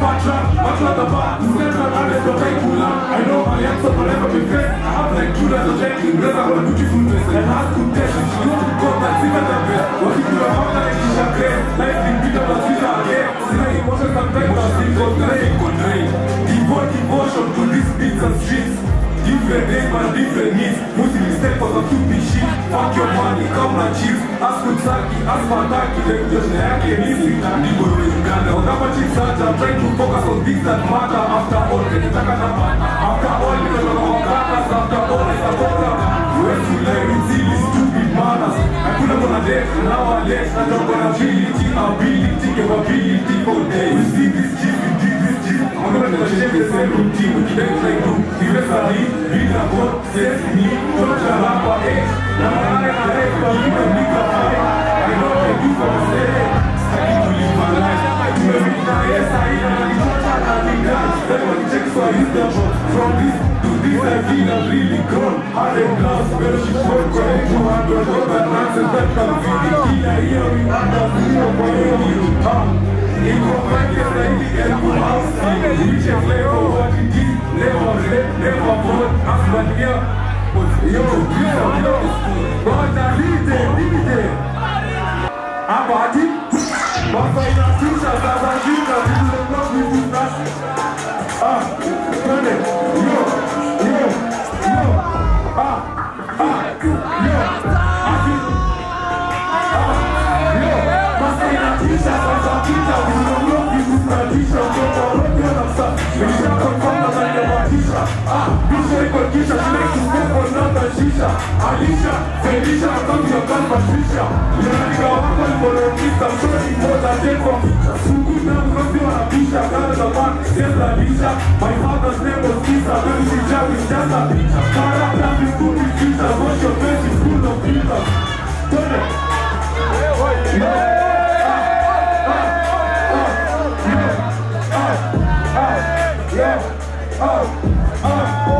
Watch out the bar. Long. I know my ex will never be fair. I have like two days of checking. Brother, I got a beautiful face. And has good taste. Some stupid shit. Fuck your money, come and chill. Ask Kutsaki, ask Mataki, then just yake missing. Ndipo Uganda. Kama chief search, I'm trying to focus on things that matter after all. Kenitaka namba. After all, because of our brothers, after all, it's a border. Where to learn is really stupid manners. I put up on a deck, nowadays, I talk on ability, ability, capability for days. We see this G, I'm gonna share the same routine with them like you. The rest of me, be the God, says me, don't Everybody checks for his number. From this to this, I feel I'm really grown. Hard and glass, where she going to handle all that nonsense that can be the key. I hear you. In companion, I need to help house. We check level what it is. Never let, never vote. As one here. Yo, yo, yo. It, need it. Abadi, basta inatisha sasa shida ficha, chinês concordando a xixa Alixa, feliz, a tanto da calma xixa Liga o água, o colonista, chora e moda, tempo Sucutando, não viu a bicha, cara da mar, dentro da lixa Mas faltas negros, pizza, não se chave, já da bicha Cara pra mim, tudo ficha, vou chover, se fundo, pinta Tony! Yeah! Yeah! Oh!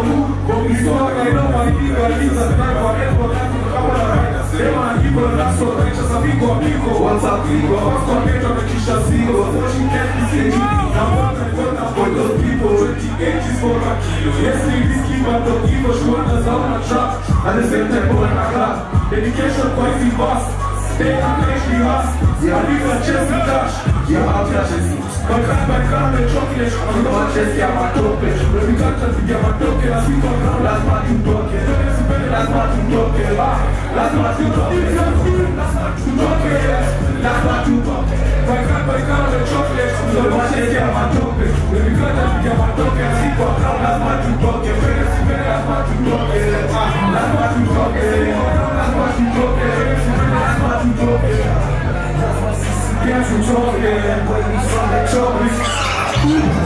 but na so naisha sabigo amigo WhatsApp vigo Wako neto mekisha zigo Watching can't see you Now what I want for those people 28 is for a Dedication Stay on actually us Yeah, I leave a chest and dash Yeah, I'll catch it Bakar bakar me chocolate I'm gonna chest yeah, my tope Baby can't just get my toke I see for now, last man to toke Last man to toke Last man to toke Last man to toke Last man to toke Bakar bakar me chocolate I'm gonna chest yeah, my tope Some chocolate, chocolate. Step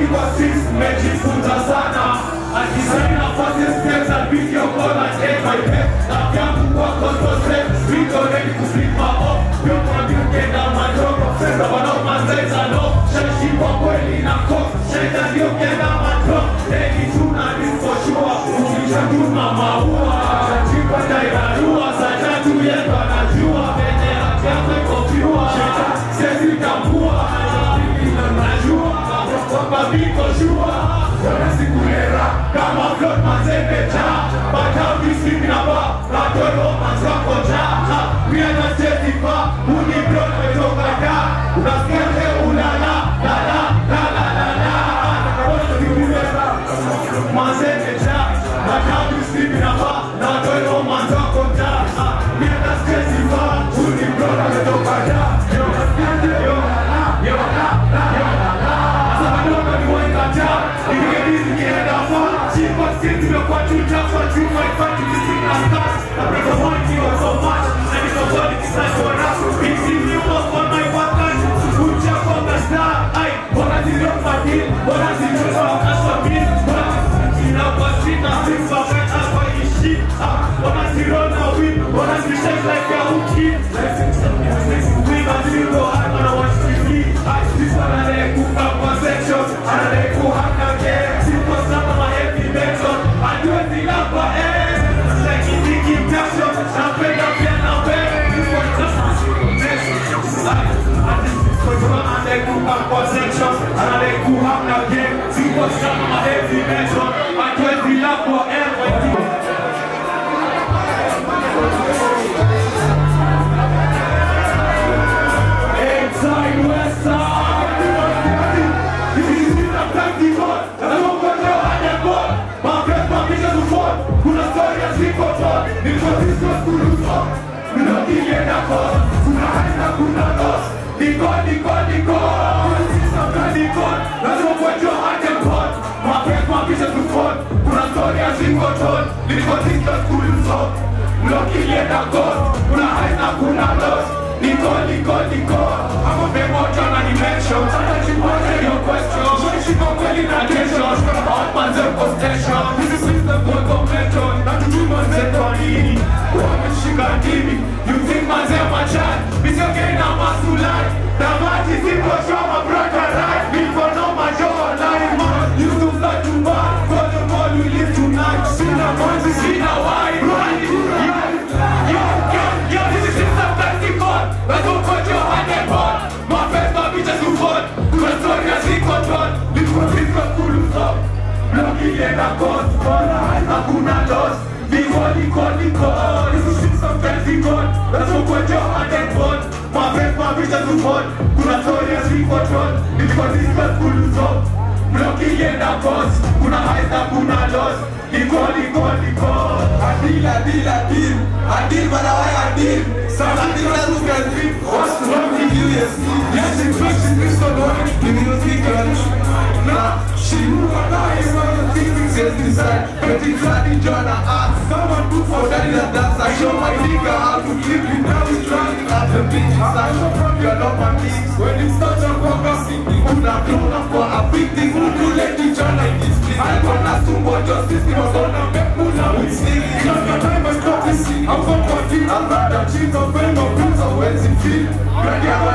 vivo, assis, médico da mazemeja Bata visiki na ba Katoro zilio madil Bora zilio Kuluso Kuna kile na cause Kuna loss Niko, niko, niko Kuna na Lazima kwetu friends, my vision to fall Kuna story ya tall Niko disco kuluso Kuna kile na Kuna loss Niko, niko, niko I'm a bit more John and dimension Sometimes you your question Shouldn't she go well in attention All man's a possession This is system for convention Not to do man's a You think man's a machan Miss your gain a masulai Damati sipo shoma brother right Before no major man Used to fly to bar For the mall we live tonight Sina manzi, sina wine Right, yeah Yo, yo, yo, this is system festival Let's go put your hand and ball My friends, my bitches who fought Kuna story ya ziko tall Niko ziko kulu stop Bloki yenda cost Wala haina kuna loss Niko, niko, niko This is system festival Let's go put your hand and ball My friends, my bitches who fought Kuna kuna loss Niko, niko, niko Adil, Adil, Adil, Adil, but I Adil. Some Adil that look at me. What's wrong with you? Yes, yes, infection is so low. The music girl. Nah, she move her eyes when the things is inside. But it's not in John art. Someone do for that in a dance. Show was gonna make Mula with singing. Not the time I stop this scene. I'm so confused. I'm rather cheat of fame of bills or where's it feel? Ready, I wanna pay for it.